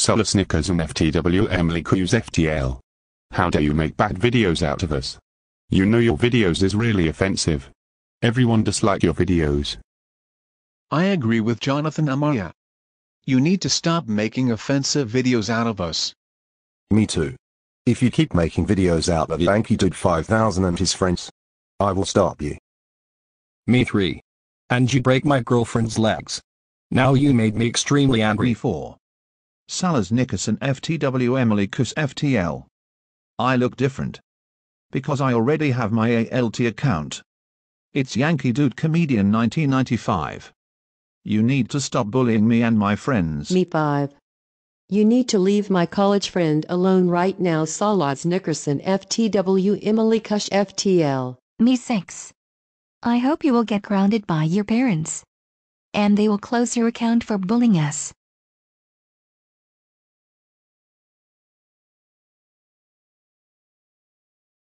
Sallas Nickerson FTW Emily Kusz FTL. How dare you make bad videos out of us? You know your videos is really offensive. Everyone dislike your videos. I agree with Jonathan Amaya. You need to stop making offensive videos out of us. Me too. If you keep making videos out of Yankee Dude 5000 and his friends, I will stop you. Me 3. And you break my girlfriend's legs. Now you made me extremely angry. 4. Sallas Nickerson FTW Emily Kusz FTL. I look different. Because I already have my ALT account. It's Yankee Dude Comedian 1995. You need to stop bullying me and my friends. Me 5. You need to leave my college friend alone right now. Sallas Nickerson FTW Emily Kusz FTL. Me 6. I hope you will get grounded by your parents. And they will close your account for bullying us.